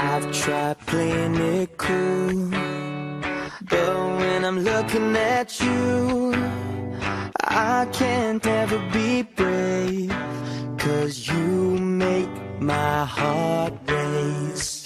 I've tried playing it cool, but when I'm looking at you, I can't ever be brave, cause you make my heart race.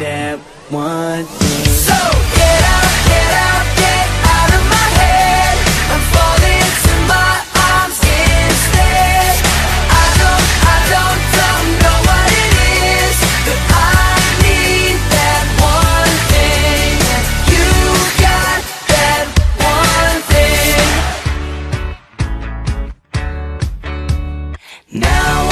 that one thing. So get out, get out, get out of my head. I'm falling to my arms instead. I don't, I don't, don't know what it is, but I need that one thing. You got that one thing. Now.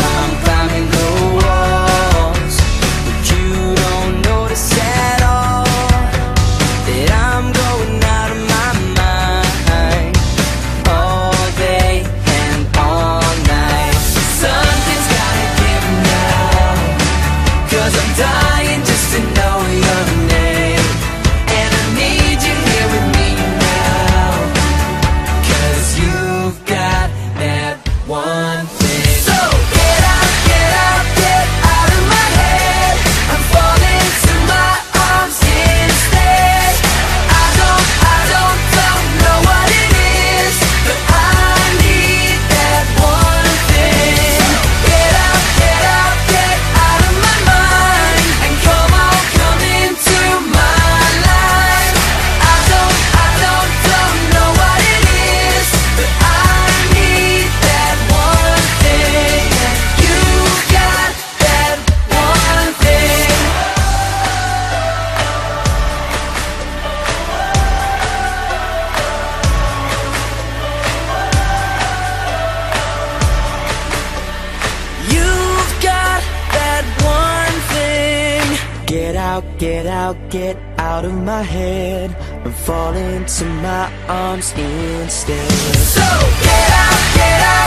out, get out, get out of my head And fall into my arms instead. So get out, get out.